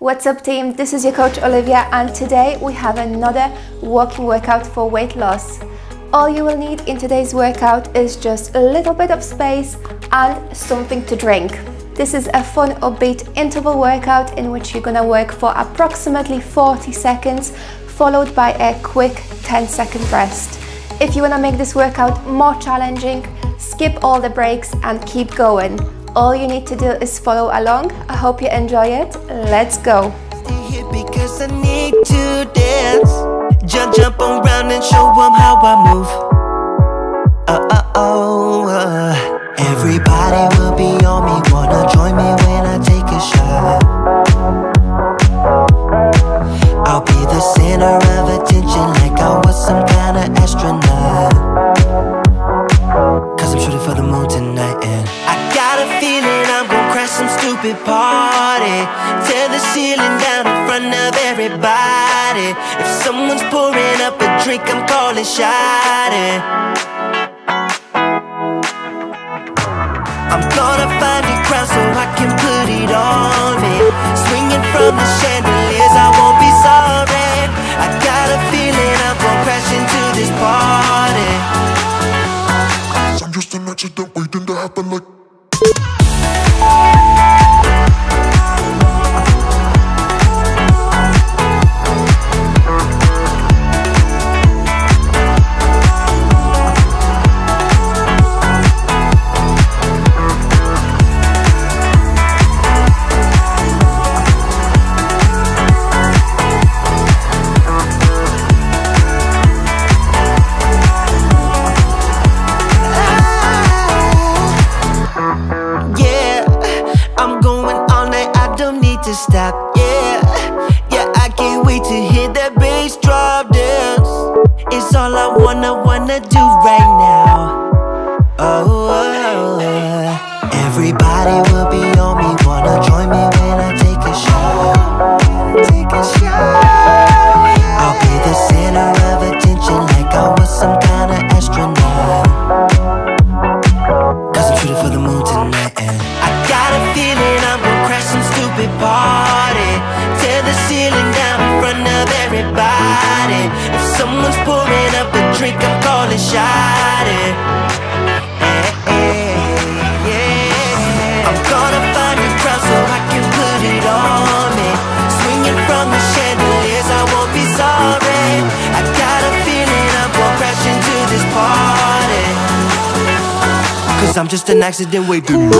What's up team, this is your coach Olivia and today we have another walking workout for weight loss. All you will need in today's workout is just a little bit of space and something to drink. This is a fun upbeat interval workout in which you're gonna work for approximately 40 seconds followed by a quick 10 second rest. If you wanna make this workout more challenging, skip all the breaks and keep going. All you need to do is follow along. I hope you enjoy it. Let's go. Because I need to dance. Jump, jump around and show them how I move. Uh, uh, oh, uh. Everybody will be on me. Wanna join me when I take a shot. I'll be the center of attention like I was some kind of astronaut. Cause I'm shooting for the moon tonight and I stupid party. Tear the ceiling down in front of everybody. If someone's pouring up a drink, I'm calling shot. I'm gonna find a crowd so I can put it on me. Swinging from the chandeliers, I won't be sorry. I got a feeling I'm gonna crash into this party. I'm just an accident waiting to happen like an accident waiting. I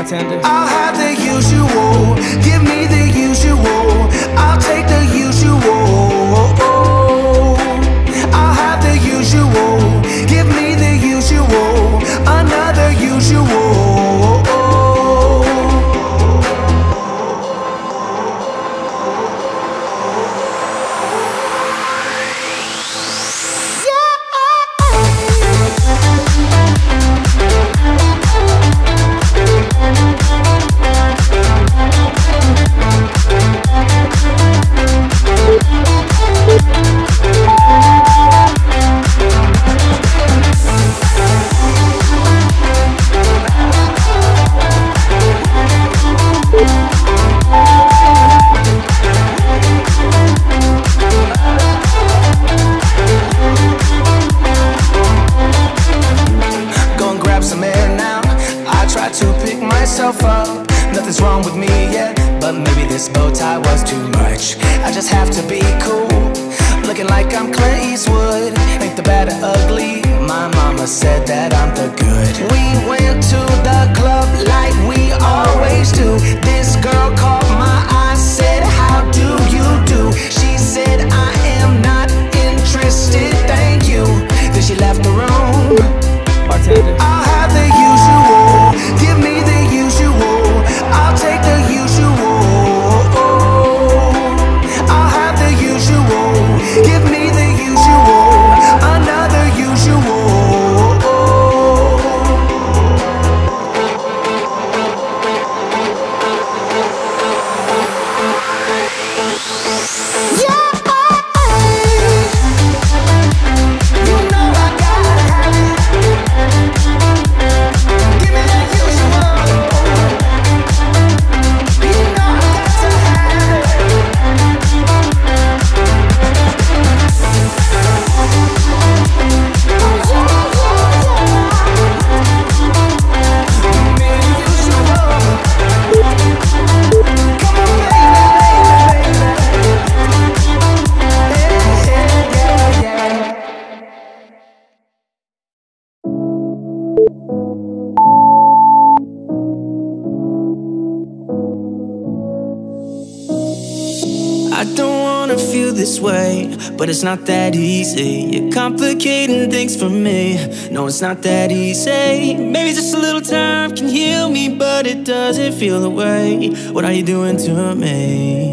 Bartender. I'll have the usual. Give me the usual. I'll take the usual. I'll have the usual. Give me the usual. Another usual. But it's not that easy. You're complicating things for me. No, it's not that easy. Maybe just a little time can heal me, but it doesn't feel the way. What are you doing to me?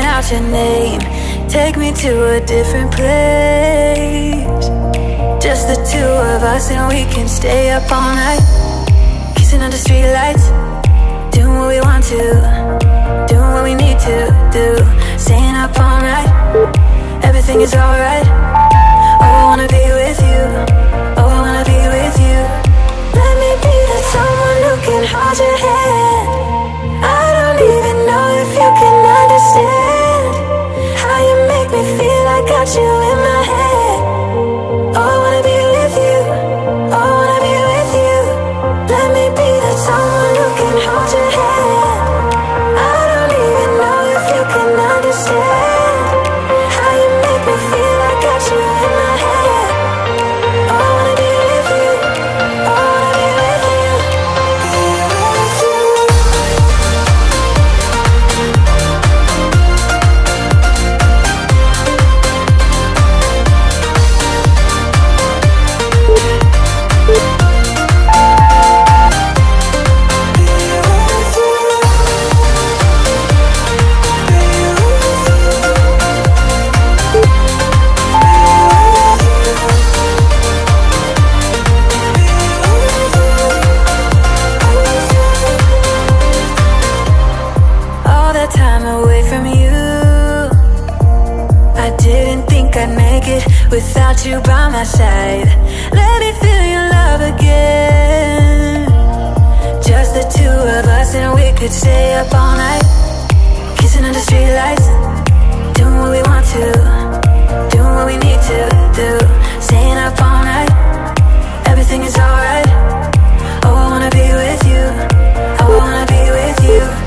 Out your name. Take me to a different place. Just the two of us, and we can stay up all night. Kissing under streetlights, doing what we want to, doing what we need to do. Staying up all night, everything is alright. Oh, I wanna be with you. Oh, I wanna be with you. Let me be that someone who can hold your hand. Got you away from you. I didn't think I'd make it without you by my side. Let me feel your love again. Just the two of us, and we could stay up all night, kissing under streetlights, doing what we want to, doing what we need to do, staying up all night. Everything is alright. Oh, I wanna be with you. Oh, I wanna be with you.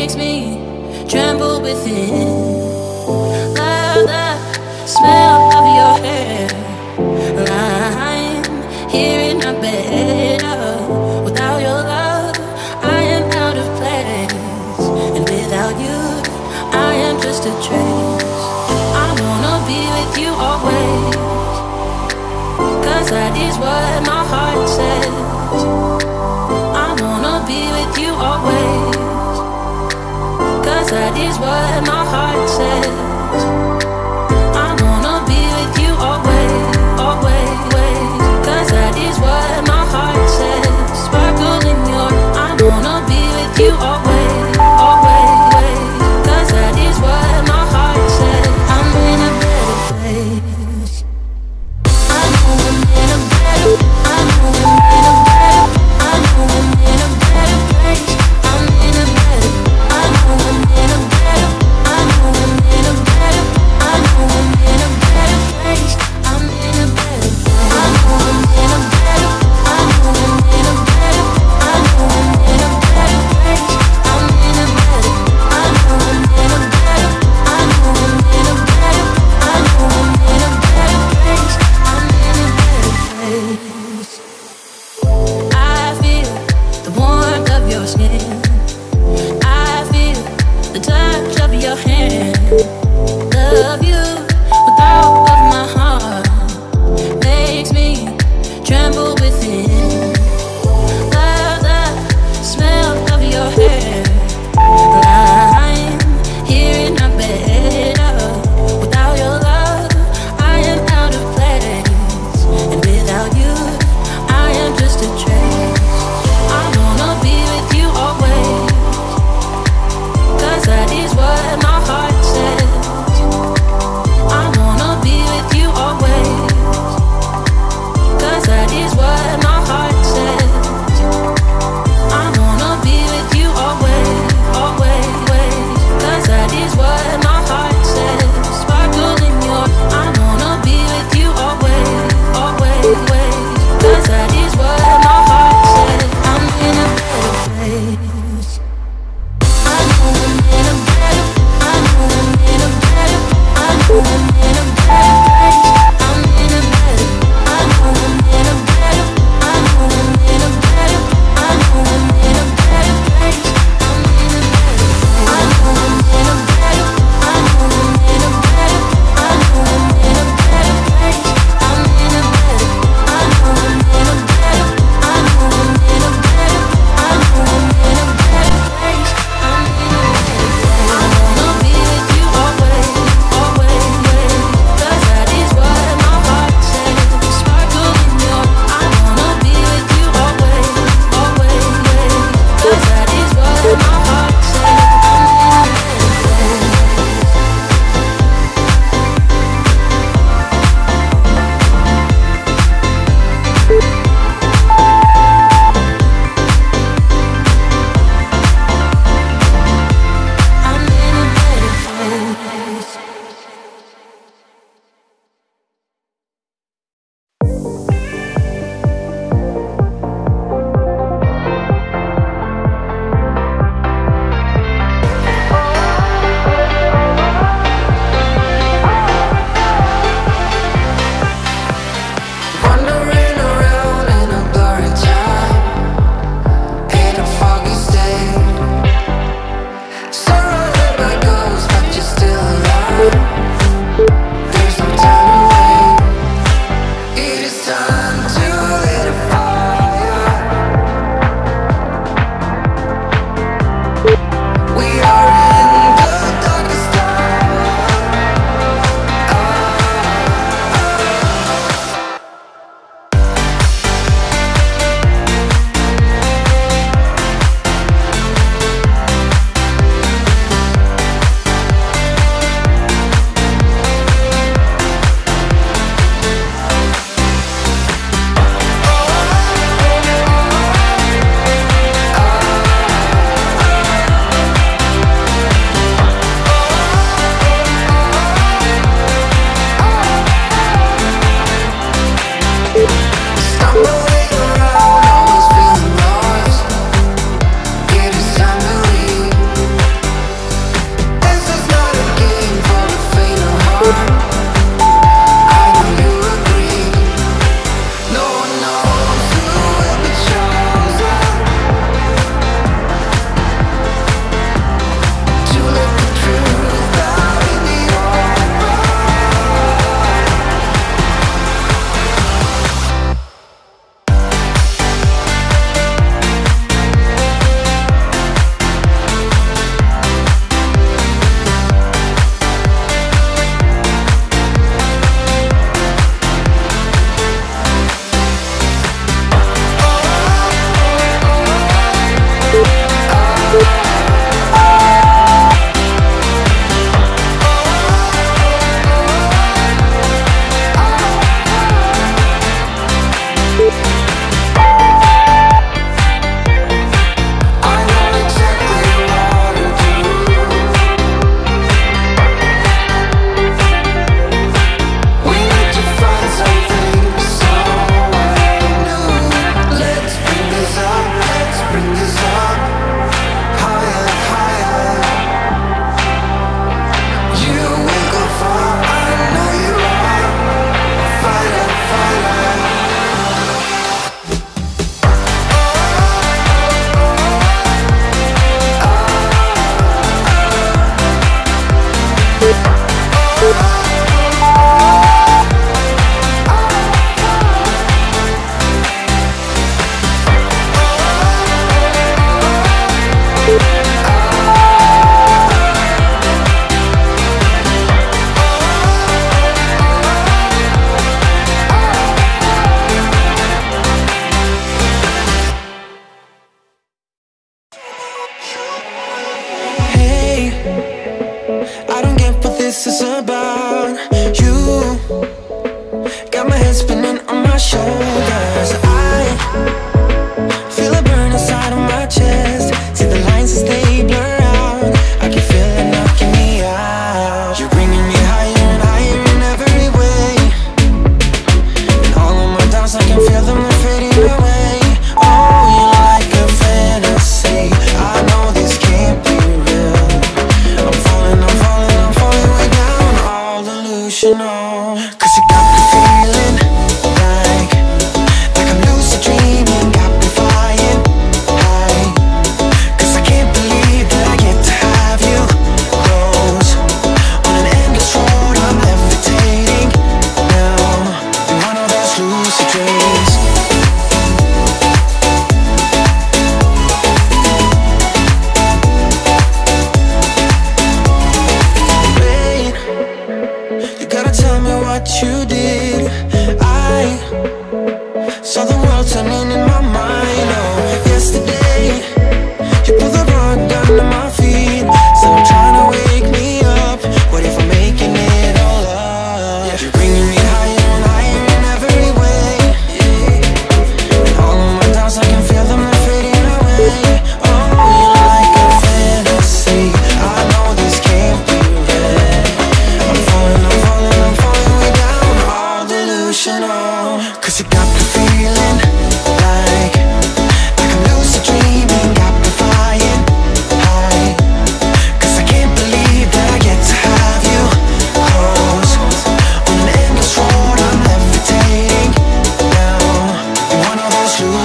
makes me tremble within. Love the smell of your hair. I'm here in my bed. Oh, without your love, I am out of place. And without you, I am just a trace. I wanna be with you always. Cause that is what my heart says. is what my heart says. your hand. Love you.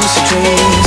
lucid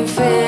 you feel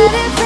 Let it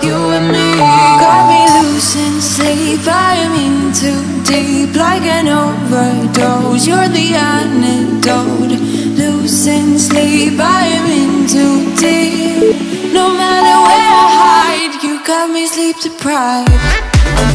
you and me. Got me loose and safe, I am in too deep Like an overdose, you're the antidote. Loose and sleep, I am in too deep. No matter where I hide, you got me sleep deprived.